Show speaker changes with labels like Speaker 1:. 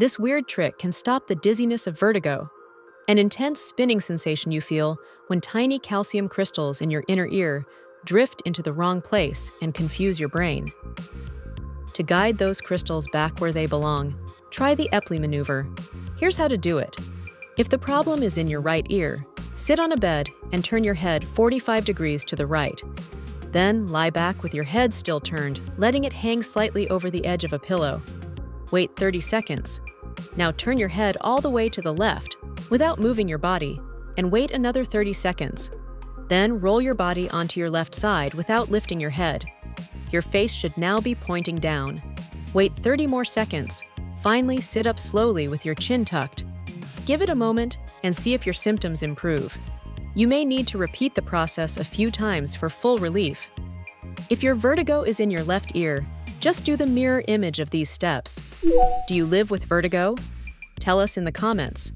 Speaker 1: This weird trick can stop the dizziness of vertigo, an intense spinning sensation you feel when tiny calcium crystals in your inner ear drift into the wrong place and confuse your brain. To guide those crystals back where they belong, try the Epley maneuver. Here's how to do it. If the problem is in your right ear, sit on a bed and turn your head 45 degrees to the right. Then lie back with your head still turned, letting it hang slightly over the edge of a pillow. Wait 30 seconds. Now turn your head all the way to the left without moving your body and wait another 30 seconds. Then roll your body onto your left side without lifting your head. Your face should now be pointing down. Wait 30 more seconds. Finally, sit up slowly with your chin tucked Give it a moment and see if your symptoms improve. You may need to repeat the process a few times for full relief. If your vertigo is in your left ear, just do the mirror image of these steps. Do you live with vertigo? Tell us in the comments.